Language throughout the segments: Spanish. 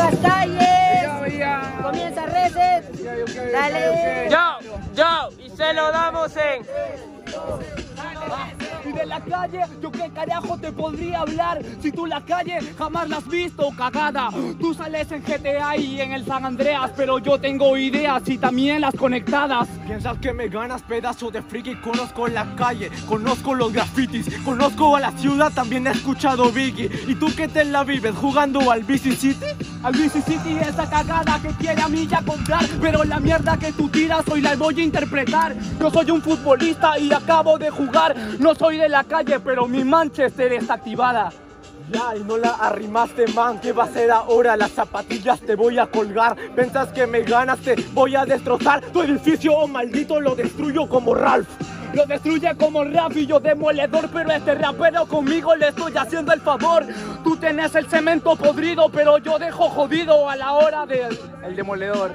Pocas calles. Comienza Reset. Dale. Yo, yo, y se lo damos en... Y de la calle, yo qué carajo te podría hablar si tú la calle jamás la has visto, cagada. Tú sales en GTA y en el San Andreas, pero yo tengo ideas y también las conectadas. Piensas que me ganas pedazo de friki, conozco la calle, conozco los grafitis, conozco a la ciudad, también he escuchado Biggie. ¿Y tú qué te la vives jugando al BC City? Al BC City esa cagada que quiere a mí ya comprar, pero la mierda que tú tiras hoy la voy a interpretar. Yo soy un futbolista y acabo de jugar, no soy de la calle, pero mi Manchester está activada. Ya, y no la arrimaste, man. ¿Qué va a ser ahora? Las zapatillas te voy a colgar. Pensas que me ganaste, voy a destrozar tu edificio, oh maldito, lo destruyo como Ralph. Lo destruye como Ralph y yo demoledor, pero este rapero conmigo le estoy haciendo el favor. Tú tenés el cemento podrido, pero yo dejo jodido a la hora del el demoledor.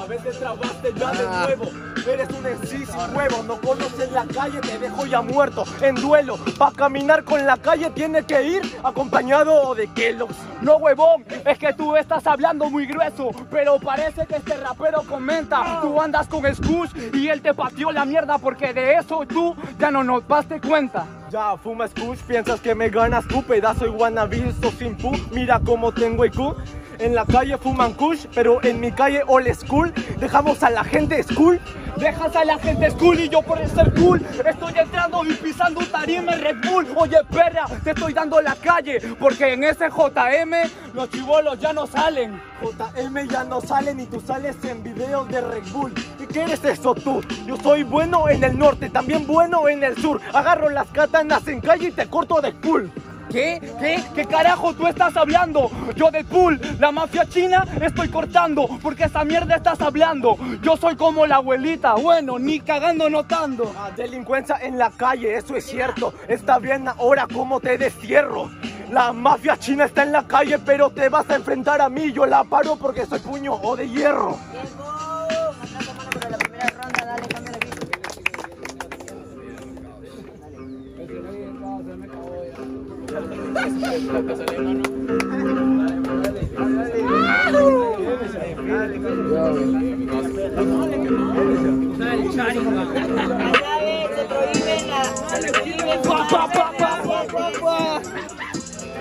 A veces trabaste ya de nuevo. Eres un sin huevo, no conoces la calle, te dejo ya muerto en duelo. Pa' caminar con la calle tiene que ir acompañado de Kellogg's. No huevón, es que tú estás hablando muy grueso, pero parece que este rapero comenta. Tú andas con Skush y él te pateó la mierda porque de eso tú ya no nos daste cuenta. Ya, fuma Skush, piensas que me ganas tú, pedazo y so sin pu. Mira cómo tengo IQ. En la calle fuman kush, pero en mi calle old school dejamos a la gente school. Dejas a la gente school y yo por ser cool estoy entrando y pisando un tarima Red Bull. Oye, perra, te estoy dando la calle porque en ese JM los chivolos ya no salen. JM ya no salen y tú sales en videos de Red Bull. ¿Y qué eres eso tú? Yo soy bueno en el norte, también bueno en el sur. Agarro las katanas en calle y te corto de cool. ¿Qué? ¿Qué? ¿Qué carajo tú estás hablando? Yo de pool, la mafia china, estoy cortando porque esa mierda estás hablando. Yo soy como la abuelita, bueno, ni cagando notando. Ah, delincuencia en la calle, eso es cierto. Está bien ahora como te destierro. La mafia china está en la calle, pero te vas a enfrentar a mí. Yo la paro porque soy puño o de hierro.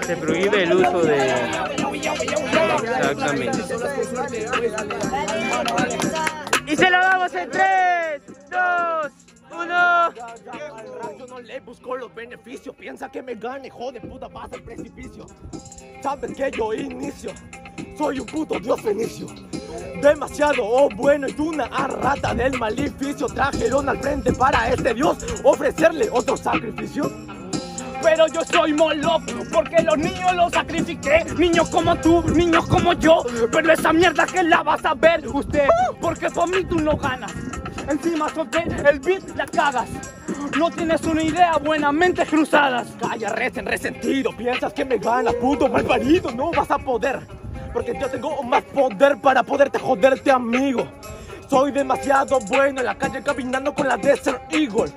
Se prohíbe el uso de... Exactamente. Y se lo damos en 3, 2, 1... Le busco los beneficios, piensa que me gane, jode puta, vas al precipicio. Sabes que yo inicio, soy un puto dios fenicio. Demasiado oh bueno y una rata del maleficio trajeron al frente para este dios ofrecerle otro sacrificio. Pero yo soy Moloch porque los niños los sacrifiqué. Niños como tú, niños como yo. Pero esa mierda que la vas a ver usted. Porque por mí tú no ganas. Encima solté el beat, la cagas. No tienes una idea, buenamente cruzadas. Calla, recen, resentido. Piensas que me gana, puto malparido. No vas a poder. Porque yo tengo más poder para poderte joderte, amigo. Soy demasiado bueno en la calle caminando con la Desert Eagle.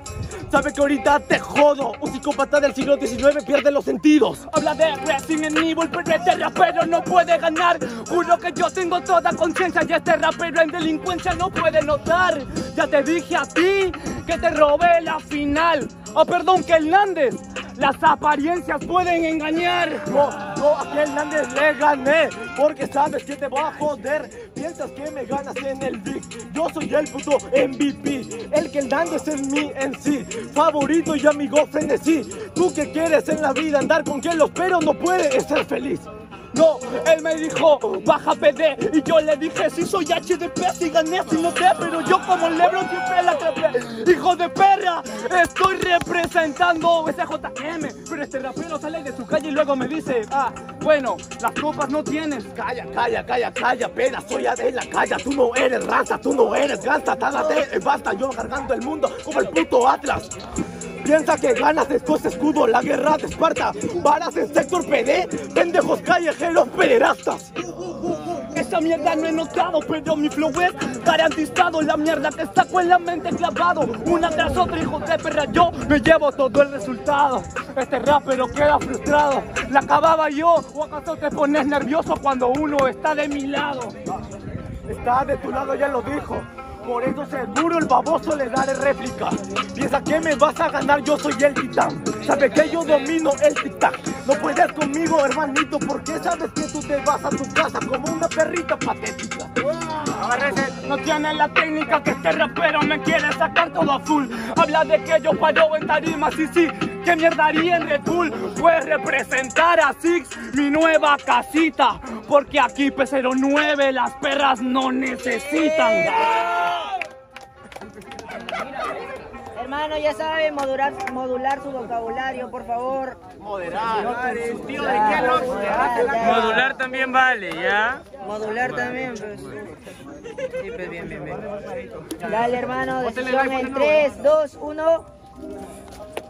Sabe que ahorita te jodo. Un psicópata del siglo XIX pierde los sentidos. Habla de Resident Evil, pero este rapero no puede ganar. Juro que yo tengo toda conciencia y este rapero en delincuencia no puede notar. Ya te dije a ti que te robé la final. Oh, perdón, que Hernández. Las apariencias pueden engañar. No, no, a Hernández le gané. Porque sabes que te voy a joder. Que me ganas en el Big. Yo soy el puto MVP. El que Hernández es mi en sí. Favorito y amigo frenesí. Tú que quieres en la vida andar con quien los pero no puedes ser feliz. No, él me dijo, baja PD Y yo le dije, si soy HDP, si gané, si no te Pero yo como Lebron siempre la atrapé. Hijo de perra, estoy representando ese JM Pero este rapero sale de su calle y luego me dice Ah, bueno, las copas no tienes Calla, calla, calla, calla, pena, soy Adela Calla, tú no eres raza, tú no eres gasta Tágate, eh, basta, yo cargando el mundo como el puto Atlas Piensa que ganas después escudo la guerra de Esparta. Varas en sector PD, pendejos callejeros pederastas. Es esa mierda no he notado, pero mi flow es garantizado. La mierda te saco en la mente clavado. Una tras otra, hijo de perra, yo me llevo todo el resultado. Este rapero queda frustrado. La acababa yo, o acaso te pones nervioso cuando uno está de mi lado. Está de tu lado, ya lo dijo. Por eso seguro el baboso le daré réplica. Piensa que me vas a ganar, yo soy el titán. Sabe que yo domino el tic-tac. No puedes conmigo, hermanito, porque sabes que tú te vas a tu casa como una perrita patética. No tiene la técnica que este rapero me quiere sacar todo a full. Habla de que yo paro en tarimas y sí, que mierda haría en Red Bull. Puedes representar a Six, mi nueva casita. Porque aquí P09 las perras no necesitan. Hermano, ya sabe modular, modular su vocabulario, por favor. Moderar. Tío, ¿de qué Modular también vale, ¿ya? Modular también, pues. Sí, pues bien, bien, bien. Dale, hermano, decisión en 3, 2, 1.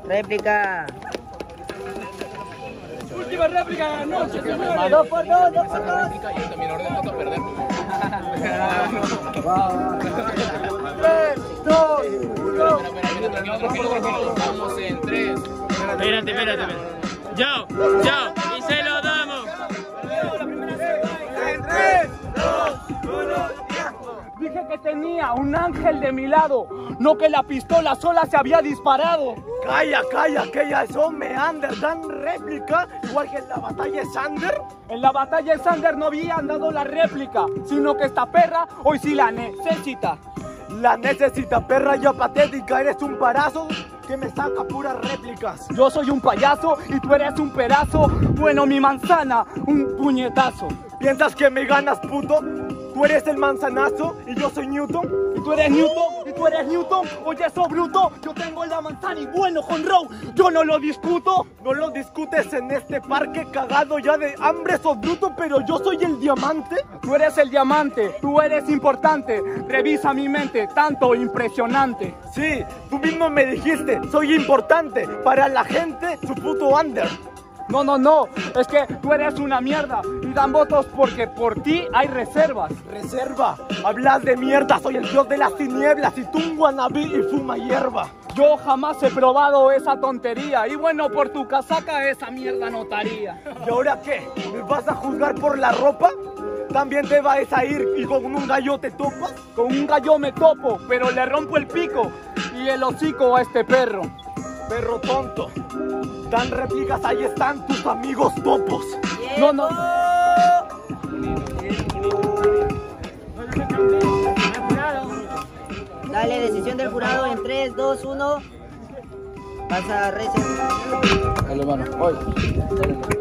Réplica. Última réplica de la noche, señores. 2 por 2, 2 por 2. Espérate, espérate, espérate. Yo, yo, y se lo damos. Dije que tenía un ángel de mi lado, no que la pistola sola se había disparado. Calla, calla, que ya son meander, dan réplica, igual que en la batalla de Sander. En la batalla de Sander no habían dado la réplica, sino que esta perra hoy sí la necesita. La necesita, perra ya patética, eres un parazo que me saca puras réplicas. Yo soy un payaso y tú eres un pedazo. Bueno, mi manzana, un puñetazo. ¿Piensas que me ganas, puto? Tú eres el manzanazo y yo soy Newton. Y tú eres Newton, tú eres Newton. Oye, eso bruto. Yo tengo la manzana y bueno, con Row, yo no lo discuto. No lo discutes en este parque cagado ya de hambre, sos bruto, pero yo soy el diamante. Tú eres el diamante, tú eres importante. Revisa mi mente, tanto impresionante. Sí, tú mismo me dijiste, soy importante para la gente, su puto under. No, no, no, es que tú eres una mierda y dan votos porque por ti hay reservas. Reserva, hablas de mierda, soy el dios de las tinieblas y tú un guanabí y fuma hierba. Yo jamás he probado esa tontería y bueno, por tu casaca esa mierda notaría. ¿Y ahora qué? ¿Me vas a juzgar por la ropa? ¿También te vas a ir y con un gallo te topas? Con un gallo me topo, pero le rompo el pico y el hocico a este perro. Perro tonto. Dan réplicas, ahí están tus amigos topos. No, no. Dale, decisión del jurado en 3, 2, 1. Pasa, Reset. Dale, mano. Voy.